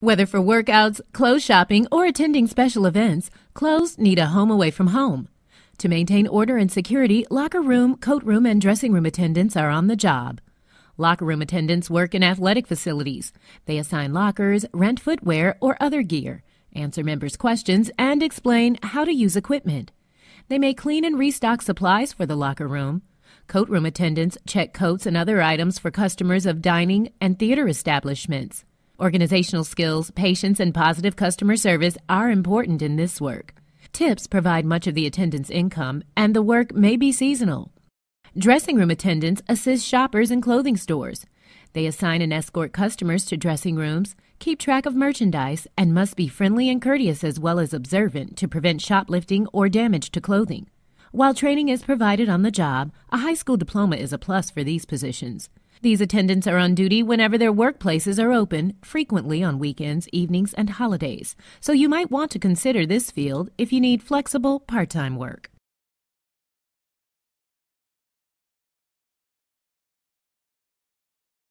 Whether for workouts, clothes shopping, or attending special events, clothes need a home away from home. To maintain order and security, locker room, coat room, and dressing room attendants are on the job. Locker room attendants work in athletic facilities. They assign lockers, rent footwear, or other gear, answer members' questions, and explain how to use equipment. They may clean and restock supplies for the locker room. Coat room attendants check coats and other items for customers of dining and theater establishments. Organizational skills, patience, and positive customer service are important in this work. Tips provide much of the attendant's income, and the work may be seasonal. Dressing room attendants assist shoppers in clothing stores. They assign and escort customers to dressing rooms, keep track of merchandise, and must be friendly and courteous as well as observant to prevent shoplifting or damage to clothing. While training is provided on the job, a high school diploma is a plus for these positions. These attendants are on duty whenever their workplaces are open, frequently on weekends, evenings, and holidays. So you might want to consider this field if you need flexible part time work.